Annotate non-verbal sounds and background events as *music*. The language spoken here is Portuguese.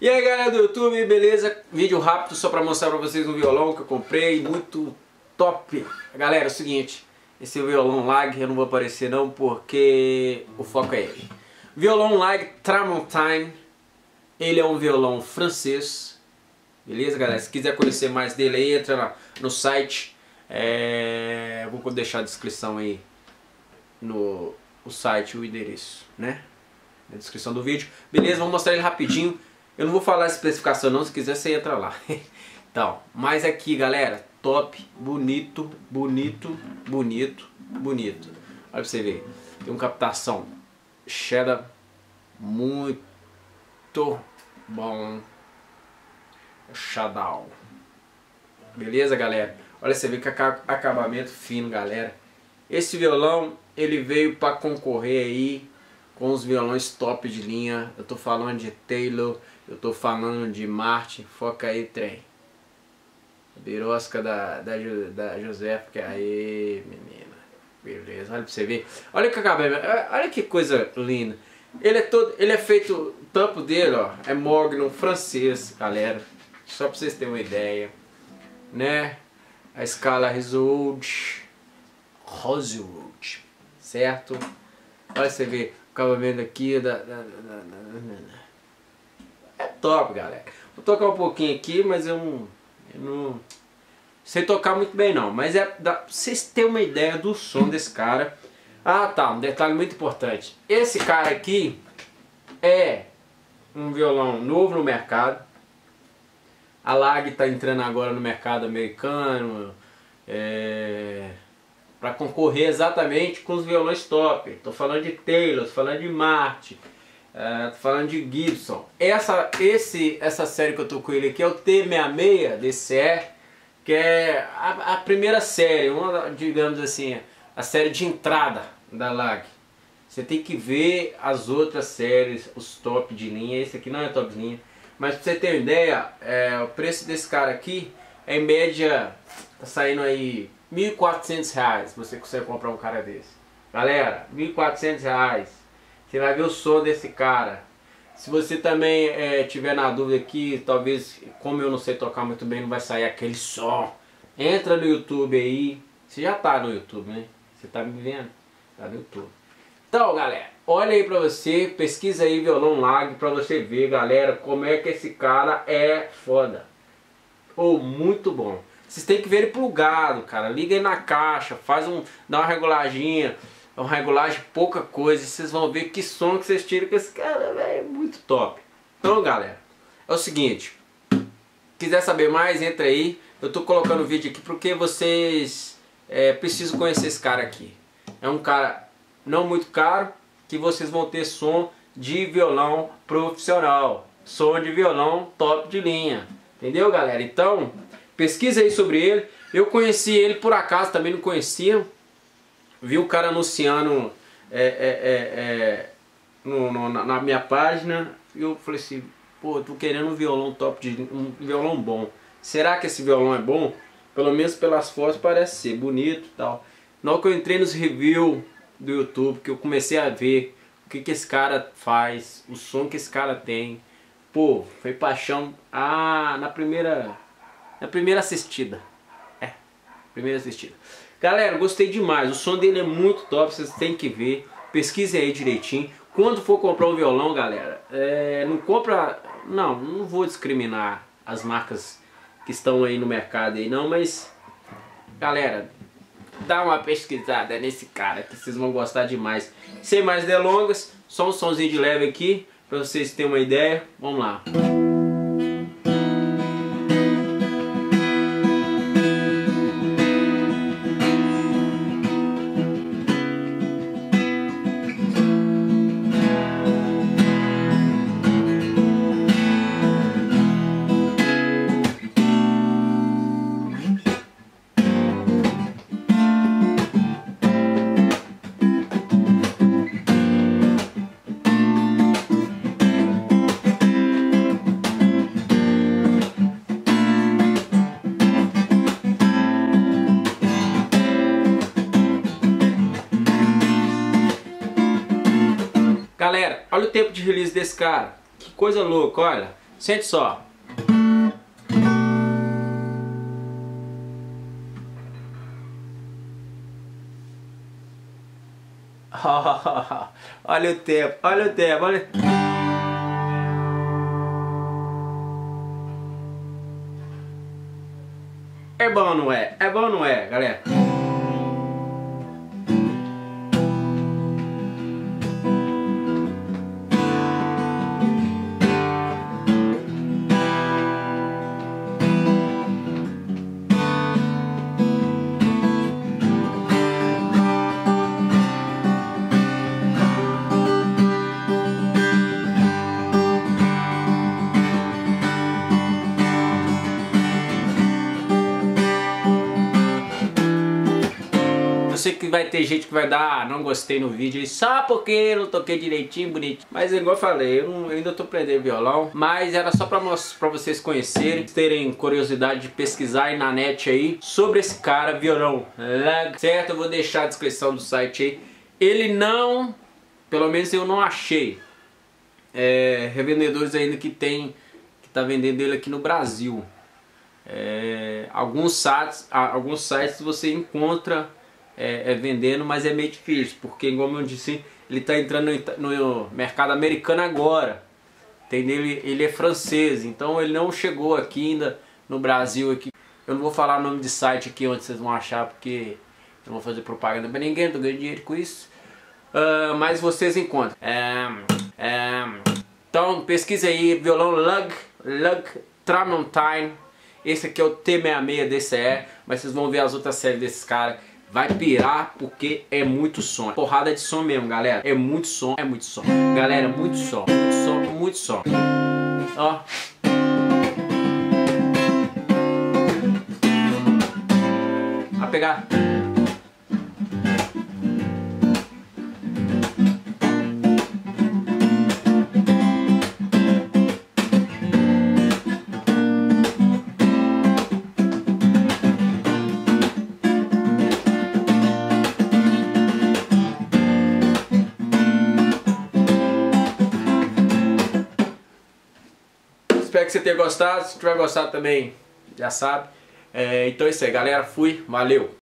E aí galera do YouTube, beleza? Vídeo rápido só pra mostrar pra vocês um violão que eu comprei, muito top! Galera, é o seguinte, esse violão lag eu não vou aparecer não porque o foco é ele. Violão lag Tramontine, ele é um violão francês, beleza galera? Se quiser conhecer mais dele aí, entra no site, é... vou deixar a descrição aí no o site, o endereço, né? Na descrição do vídeo. Beleza, vou mostrar ele rapidinho. Eu não vou falar a especificação não, se quiser você entra lá. *laughs* então, mas aqui galera, top, bonito, bonito, bonito, bonito. Olha pra você ver, tem uma captação Shadow muito bom. Shadow. Beleza galera? Olha você vê que acabamento fino galera. Esse violão ele veio para concorrer aí com os violões top de linha. Eu tô falando de Taylor, eu tô falando de Martin, foca aí trem. Birosca da, da, da que aí, menina. Beleza, olha pra você ver. Olha que acabamento, olha que coisa linda. Ele é todo, ele é feito, o tampo dele, ó, é Mogno francês, galera. Só pra vocês terem uma ideia, né? A escala Rosewood, Rosewood, certo? Olha você ver o acabamento aqui da, da, da, é top, galera. Vou tocar um pouquinho aqui, mas eu não, eu não sei tocar muito bem não. Mas é pra vocês terem uma ideia do som desse cara. Ah tá, um detalhe muito importante. Esse cara aqui é um violão novo no mercado. A Lag está entrando agora no mercado americano é, para concorrer exatamente com os violões top. Estou falando de Taylor, estou falando de Martin, é, falando de Gibson. Essa, esse, essa série que eu tô com ele aqui é o T66 DCE, que é a, a, primeira série, uma, digamos assim, a série de entrada da LAG. Você tem que ver as outras séries, os top de linha. Esse aqui não é top de linha. Mas pra você ter uma ideia, é, o preço desse cara aqui é em média, tá saindo aí R$ 1.400 você consegue comprar um cara desse. Galera, R$ 1.400 você vai ver o som desse cara. Se você também é, tiver na dúvida aqui, talvez, como eu não sei tocar muito bem, não vai sair aquele som. Entra no YouTube aí. Você já tá no YouTube, né? Você tá me vendo? Tá no YouTube. Então, galera, olha aí pra você, pesquisa aí violão lag pra você ver, galera, como é que esse cara é foda. Ou oh, muito bom. Vocês têm que ver ele plugado, cara. Liga aí na caixa, faz um, dá uma regulaginha é uma regulagem pouca coisa. Vocês vão ver que som que vocês tiram com esse cara, velho. É muito top. Então, galera, é o seguinte. Quiser saber mais, entra aí. Eu tô colocando o vídeo aqui porque vocês é, precisam conhecer esse cara aqui. É um cara não muito caro, que vocês vão ter som de violão profissional. Som de violão top de linha. Entendeu, galera? Então, pesquisa aí sobre ele. Eu conheci ele por acaso, também não conhecia vi o cara anunciando é, é, é, é, no, no, na minha página e eu falei assim, pô, tô querendo um violão top, de um violão bom. Será que esse violão é bom? Pelo menos pelas fotos parece ser bonito e tal. Na hora que eu entrei nos reviews do YouTube, que eu comecei a ver o que, que esse cara faz, o som que esse cara tem, pô, foi paixão ah, na primeira na primeira assistida. É, primeira assistida. Galera, gostei demais. O som dele é muito top, vocês têm que ver. Pesquisem aí direitinho. Quando for comprar um violão, galera, é, não compra... Não, não vou discriminar as marcas que estão aí no mercado aí não, mas... Galera, dá uma pesquisada nesse cara que vocês vão gostar demais. Sem mais delongas, só um somzinho de leve aqui, para vocês terem uma ideia. Vamos lá. Galera, olha o tempo de release desse cara. Que coisa louca, olha. Sente só. *laughs* olha o tempo, olha o tempo, olha. É bom, não é? É bom, não é, galera? Vai ter gente que vai dar, ah, não gostei no vídeo, só porque eu não toquei direitinho, bonitinho. Mas igual eu falei, eu, não, eu ainda tô aprendendo violão, mas era só pra, pra vocês conhecerem, terem curiosidade de pesquisar aí na net aí sobre esse cara, violão certo? Eu vou deixar a descrição do site aí. Ele não, pelo menos eu não achei, é, revendedores ainda que tem, que tá vendendo ele aqui no Brasil. É, alguns sites, alguns sites você encontra é, é, vendendo, mas é meio difícil, porque como eu disse, ele está entrando no, no, mercado americano agora. Entendeu? Ele, ele é francês, então ele não chegou aqui ainda no Brasil aqui. Eu não vou falar o nome de site aqui onde vocês vão achar, porque eu não vou fazer propaganda para ninguém, tô ganhando dinheiro com isso. Uh, mas vocês encontram. então pesquisa aí, violão Lug, Lug Tramontine. Esse aqui é o T66 DCE, mas vocês vão ver as outras séries desses caras vai pirar porque é muito som. Porrada de som mesmo, galera. É muito som, é muito som. Galera, muito som, muito som, muito som. Ó. Vai pegar. Que você tenha gostado. Se tiver gostado também, já sabe. É, então é isso aí, galera. Fui. Valeu.